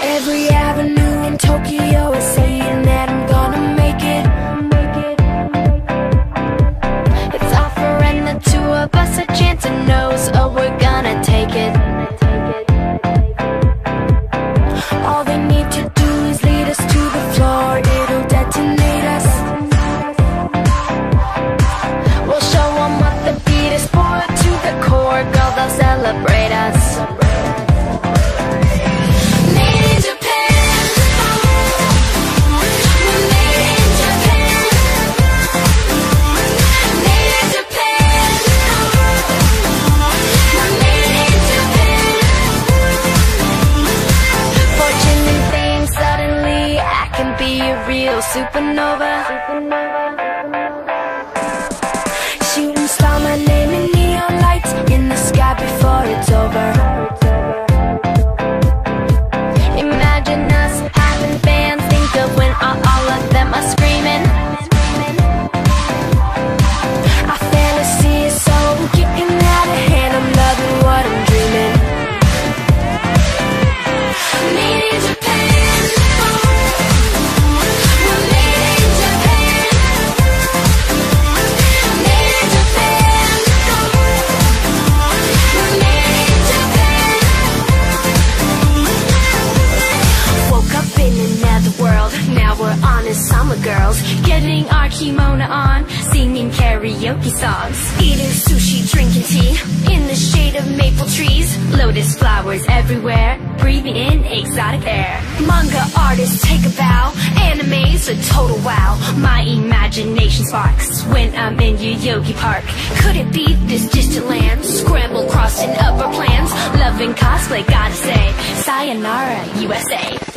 Every avenue in Tokyo is real supernova. supernova. kimono on, singing karaoke songs. Eating sushi, drinking tea, in the shade of maple trees. Lotus flowers everywhere, breathing in exotic air. Manga artists take a bow, anime's a total wow. My imagination sparks when I'm in Yoyogi Park. Could it be this distant land? Scramble crossing upper plans, loving cosplay, gotta say. Sayonara, USA.